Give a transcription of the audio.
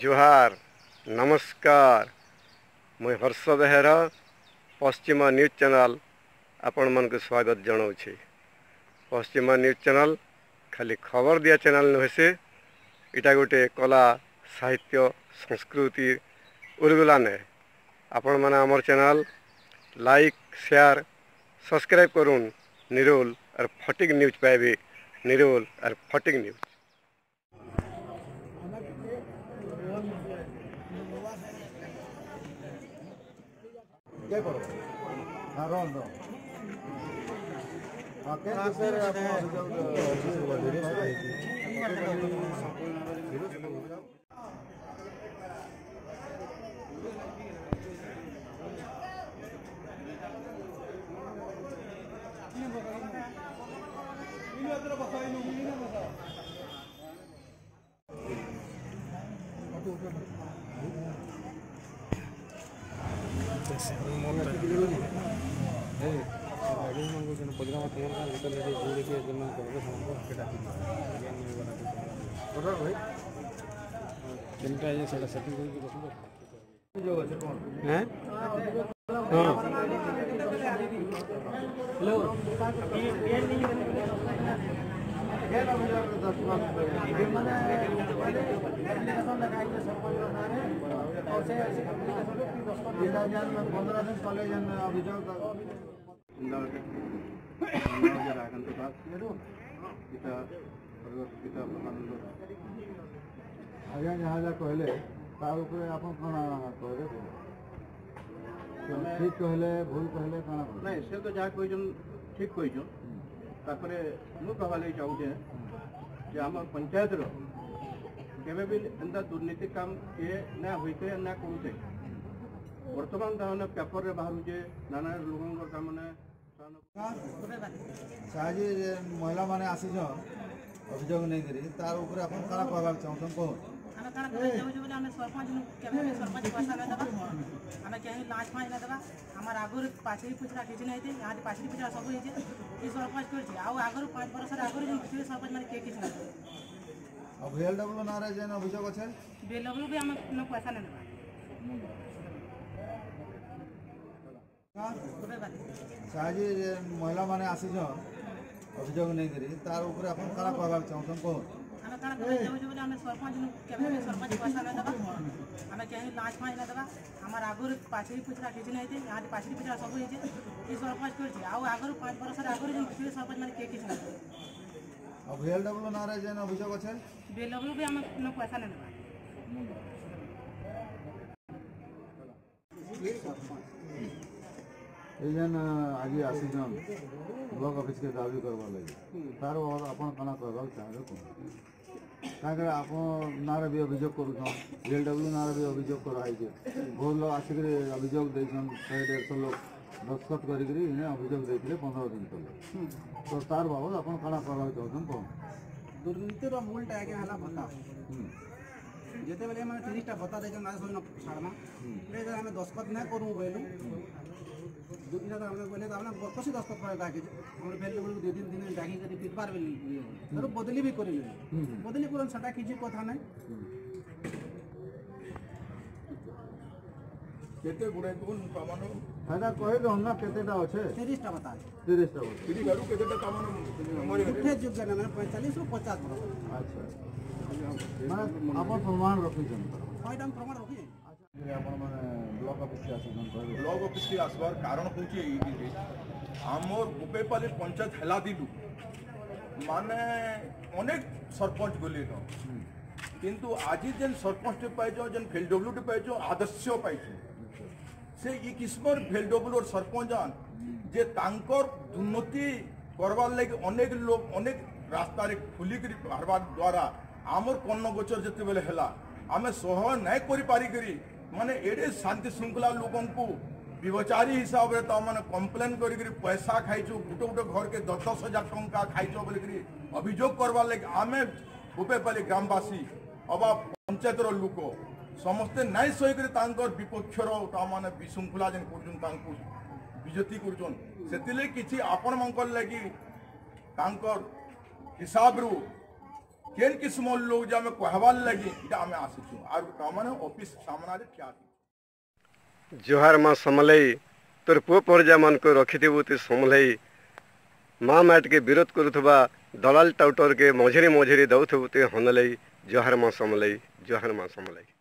ଜୁହାର ନମସ୍କାର ମୁଇଁ ହର୍ଷ ବେହେରା ପଶ୍ଚିମ ନ୍ୟୁଜ୍ ଚ୍ୟାନେଲ୍ ଆପଣମାନଙ୍କୁ ସ୍ୱାଗତ ଜଣାଉଛି ପଶ୍ଚିମ ନ୍ୟୁଜ୍ ଚ୍ୟାନେଲ୍ ଖାଲି ଖବର ଦିଆ ଚ୍ୟାନେଲ୍ ନୁହେଁ ସେ ଏଇଟା ଗୋଟେ କଲା ସାହିତ୍ୟ ସଂସ୍କୃତି ଉଲଗୁଲା ନେ ଆପଣମାନେ ଆମର ଚ୍ୟାନେଲ୍ ଲାଇକ୍ ସେୟାର୍ ସବସ୍କ୍ରାଇବ୍ କରୁନ୍ ନିରୋଲ ଆର୍ ଫଟିକ୍ ନ୍ୟୁଜ୍ ପାଇବେ ନିରୋଲ ଆର୍ ଫଟିକ୍ news ¿Qué color? m a r r n no. ¿Qué Thank you. से चिंता ये साढ़े सेटिंग करके रख लो हैं हाँ हेलो ଆଜ୍ଞା ଯାହା ଯାହା କହିଲେ ତା ଉପରେ ଆପଣ କ'ଣ କହିବେ ଠିକ୍ କହିଲେ ଭୁଲ କହିଲେ କ'ଣ ନାଇଁ ସେ ତ ଯାହା କହିଛନ୍ତି ଠିକ୍ କହିଛନ୍ତି ତାପରେ ମୁଁ କହିବା ଲାଗି ଚାହୁଁଛେ ଯେ ଆମ ପଞ୍ଚାୟତର କେବେ ବି ଏନ୍ତା ଦୁର୍ନୀତି କାମ ଇଏ ନା ହୋଇଥାଏ ନା କରୁଛେ ବର୍ତ୍ତମାନ ତାମାନେ ପେପରରେ ବାହାରୁଛେ ନାନା ଲୋକଙ୍କର ତାମାନେ ସାହାଯ୍ୟ ମହିଳାମାନେ ଆସିଛନ୍ ଅଭିଯୋଗ ନେଇକରି ତାର ଉପରେ ଆପଣ କାଣା କହିବାକୁ ଚାହୁଁଛନ୍ କହୁନ୍ ଆମେ କାଣା କଲେ ଯାଉଛୁ ବୋଲି ଆମେ ସରପଞ୍ଚ କେବେ ସରପଞ୍ଚ ପଇସା ନାଇଁ ଦେବା ଆମେ କେହି ଲାଞ୍ଚ ଫାଞ୍ଚ ନାଇଁ ଦେବା ଆମର ଆଗରୁ ପାଚେରୀ ପୁଚରା କିଛି ନାଇଁ ହେଇଛି ଇହାଦେ ପାଚେରୀ ପୁଚରା ସବୁ ହେଇଛି କି ସରପଞ୍ଚ କରିଛି ଆଉ ଆଗରୁ ପାଞ୍ଚ ବର୍ଷରେ ଆଗରୁ ଯେନ୍ ଥିଲେ ସରପଞ୍ଚ ମାନେ କିଏ କିଛି ନାଇଁ ଆଉ ଭିଏଲ୍ଡବ୍ଲୁ ନାଁରେ ଯେନ୍ ଅଭିଯୋଗ ଅଛେ ଭିଏଲ୍ଡବ୍ଲୁ ବି ଆମେ ପଇସା ନାଇଁ ଦେବା ସାହାଜି ମହିଳାମାନେ ଆସିଛନ୍ ଅଭିଯୋଗ ନେଇକରି ତାର ଉପରେ ଆପଣ କାଣା କହିବାକୁ ଚାହୁଁଛନ୍ କହୁନ୍ କାଣା କରାଯାଉ ଯେ ଆମେ ସରପଞ୍ଚ କେବେ ବି ସରପଞ୍ଚ ପଇସା ନାଇଁ ଦେବା ଆମେ କେହି ଲାଞ୍ଚ ଫାଞ୍ଚ ନାଇଁ ଦେବା ଆମର ଆଗରୁ ପାଚେରୀ ପୁଚରା କିଛି ନାଇଁ ହେଇଛି ଇହାଦେ ପାଚେରୀ ପୁଚରା ସବୁ ହେଇଛି ଏ ସରପଞ୍ଚ କରିଛି ଆଉ ଆଗରୁ ପାଞ୍ଚ ବର୍ଷର ଆଗରୁ ଯେଉଁ ଥିଲେ ସରପଞ୍ଚ ମାନେ କେହି କିଛି ନାଇଁ ଆଉ ବିଏଲ୍ଡବ୍ଲ୍ୟୁ ନାଁରେ ଯେନ୍ ଅଭିଯୋଗ ଅଛେ ବିଏଲ୍ଡବ୍ଲ୍ୟୁ ବି ଆମେ ନ ପଇସା ନାଇଁ ଦେବା এই যেন আজি আসিছন ব্লক অফিসকে দাবি করবার লাগে তার আপনার কানা করবার চাহিদা કારણ કે આપણો નારા બી અભિયોગ કરું છું એલડબલ્યુ નારા બી અભિયોગ કરાઈ છે બહુ લોક આસિકરી અભિયોગ દઈછન શહે દેડશો લોક દસ્તખત કરીકરી એને અભિયોગ દઈଥିଲେ પંદર દિન તલે તો તાર બાબત આપણ કાણા કરવા ચાହୁଁଛନ୍ତି કહું ଦୁର୍ନୀତିର ମୂଳଟା ଆଜ୍ଞା ହେଲା ଭତ୍ତା ଯେତେବେଳେ ଏମାନେ ତିରିଶଟା ଭତ୍ତା ଦେଇଛନ୍ତି ନା ସୈନ୍ୟ ଛାଡ଼ମା ଆମେ ଦସ୍ତଖତ ନାଇଁ କରୁ କହିଲୁ যদি দাদা আমরা বলে আমরা কষি দস্তখানে ডাকি আমরা ভ্যালু বলে দুই দিন দিনে ডাকি যদি ফিট পারবে তার বদলি বি করিলে বদলি করুন সেটা কিছু কথা নাই কেতে গুড়াই কোন কামানো দাদা কই দো না কেতেটা আছে 30 টা বাতা 30 টা বাতা পিডি গাড়ু কেতেটা কামানো মরি উঠে যোগ্য না 45 ରୁ 50 আচ্ছা মানে আপন প্রমাণ রাখিছেন কয়টা প্রমাণ রাখিছেন ଆପଣମାନେ ବ୍ଲକ ଅଫିସରେ ଆସୁଛନ୍ତି ବ୍ଲକ ଅଫିସରେ ଆସିବାର କାରଣ ହେଉଛି ଏଇଥିରେ ଆମର ଗୋପେପାଲି ପଞ୍ଚାୟତ ହେଲା ଦିଲୁ ମାନେ ଅନେକ ସରପଞ୍ଚ ଗଲେନ କିନ୍ତୁ ଆଜି ଯେନ୍ ସରପଞ୍ଚଟେ ପାଇଛ ଯେନ୍ ଫେଲଡବ୍ଲୁଟେ ପାଇଛ ଆଦର୍ଶ ପାଇଛୁ ସେ ଇ କିସମର ଫେଲଡବ୍ଲୁର ସରପଞ୍ଚ ଯେ ତାଙ୍କର ଦୁର୍ନୀତି করবার লাগে অনেক লোক অনেক রাস্তার খুলিকি বাহার দ্বারা আমার কর্ণগোচর যেতবে হল আমি সহ নাই করে পারিকি মানে এড়ে শান্তি শৃঙ্খলা লোকঙ্কু ব্যবচারী হিসাবে তার কমপ্লেন করি পয়সা খাইছু গোটে গোটে ঘরকে দশ হাজার টঙ্কা খাইছ বলি অভিযোগ করবার লাগে আমি ভূপেপালি গ্রামবাসী অবা পঞ্চায়েতর লোক ସମସ୍ତେ ନାଇଁ ସହିକରି ତାଙ୍କର ବିପକ୍ଷର ତାମାନେ ବିଶୃଙ୍ଖଳା ଯେନ୍ କରୁଛନ୍ ତାଙ୍କୁ ବିଜତି କରୁଛନ୍ ସେଥିଲାଗି କିଛି ଆପଣମାନଙ୍କର ଲାଗି ତାଙ୍କର ହିସାବରୁ ಕೇನ್ ಕಿಸ್ಮೋಲ್ ಲೋಗ್ ಜಾಮೆ ಕೊಹವಾಲ್ ಲಗಿ ಜಾಮೆ ಆಸಿಚು ಆರು ಕಾಮನ ಆಫೀಸ್ ಸಾಮನಾಲೆ ಖ್ಯಾತಿ ಜೋಹಾರ್ ಮಾ ಸಮಲೈ ତୋର ପୁଅ ପରିଜାମାନଙ୍କୁ ରଖିଥିବୁ ତୁ ସମଲେଇ ମା ମାଟିକେ ବିରୋଧ କରୁଥିବା ଦଲାଲ ଟାଉଟରକେ ମଝିରେ ମଝିରେ ଦେଉଥିବୁ ତୁ ହନଲେଇ ଜୁହାର ମା ସମଲେଇ ଜୁହାର ମା ସମଲେଇ